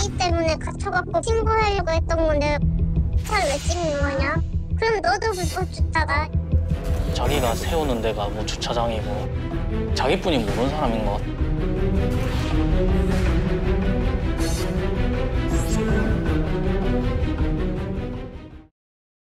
자기 때문에 갇혀갖고 신고하려고 했던 건데 차를 왜 찍는 거냐? 그럼 너도 뭐 불법 주차다. 자기가 세우는 데가 뭐 주차장이고 자기뿐이 모르는 사람인 것 같아.